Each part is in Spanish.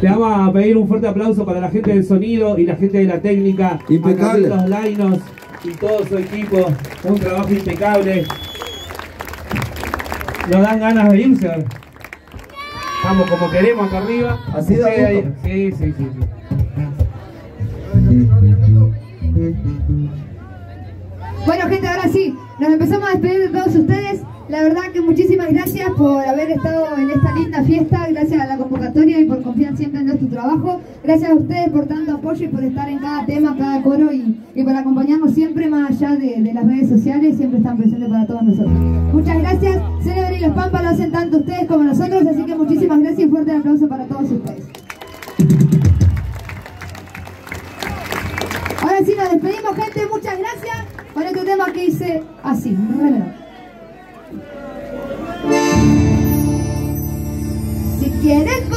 Le vamos a pedir un fuerte aplauso para la gente del sonido y la gente de la técnica. Impecable. Carlitos Lainos y todo su equipo. Un trabajo impecable. Nos dan ganas de irse. Estamos como queremos acá arriba. Así gusto. ahí- Sí, sí, sí. sí. Bueno, gente, ahora sí, nos empezamos a despedir de todos ustedes. La verdad que muchísimas gracias por haber estado en esta linda fiesta, gracias a la convocatoria y por confiar siempre en nuestro trabajo. Gracias a ustedes por tanto apoyo y por estar en cada tema, cada coro y, y por acompañarnos siempre más allá de, de las redes sociales, siempre están presentes para todos nosotros. Muchas gracias. Celebre y los Pampas lo hacen tanto ustedes como nosotros, así que muchísimas gracias y fuerte aplauso para todos ustedes. Hice así. Si quieres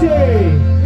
Fuerte